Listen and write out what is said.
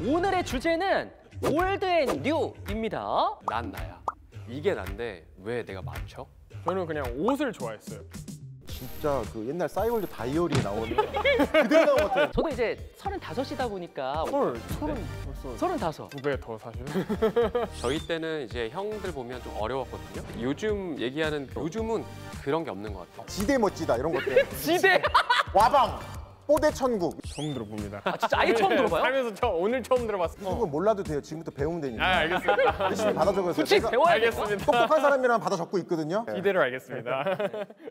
오늘의 주제는 old and new입니다. 난 나야. 이게 난데 왜 내가 맞춰? 저는 그냥 옷을 좋아했어요. 진짜 그 옛날 싸이월드 다이어리에 나오는 그대로 나온 것 같아요. 저도 이제 35이다 보니까 헐, 서른 벌써 35. 두배 더 사실. 저희 때는 이제 형들 보면 좀 어려웠거든요. 요즘 얘기하는 요즘은 그런 게 없는 것 같아. 지대 멋지다 이런 것들. 지대. 와방, 뽀대 천국. 처음 들어봅니다. 아 진짜 아예 처음 들어봐요? 살면서 저 오늘 처음 들어봤어. 그런 건 몰라도 돼요. 지금부터 배우면 아 되니까. 알겠습니다. 열심히 받아 적었어요. 굳이 배워야? 알겠습니다. 똑똑한 사람이랑 받아 적고 있거든요. 이대로 알겠습니다.